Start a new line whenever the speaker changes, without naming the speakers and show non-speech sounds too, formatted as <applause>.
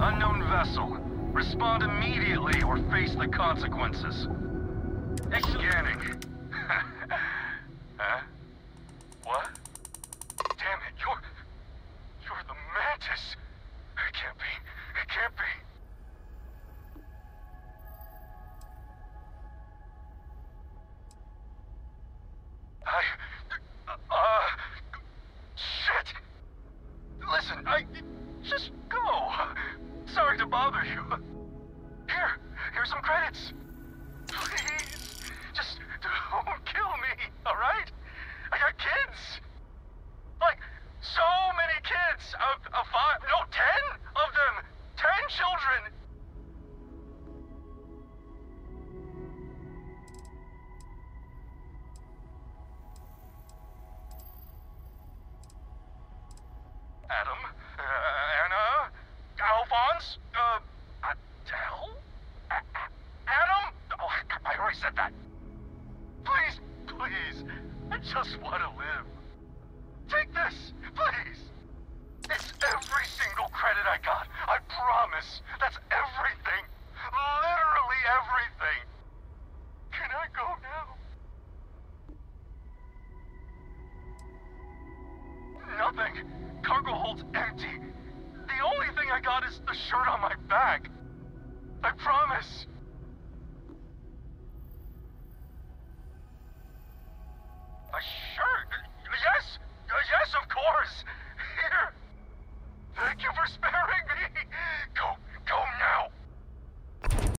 Unknown vessel. Respond immediately or face the consequences. Scanning. <laughs> huh? What? Damn it, you're... You're the Mantis! It can't be. It can't be. I... Uh... Shit! Listen, I... Just go. Sorry to bother you. Here, here's some credits. Uh, Adele? A- Adam? Oh, I already said that. Please, please, I just want to live. Take this, please. It's every single credit I got. I promise. That's everything. Literally everything. Can I go now? Nothing. Cargo hold's empty. The only thing I got is the shirt on my back. I promise. A shirt? Yes! Yes, of course!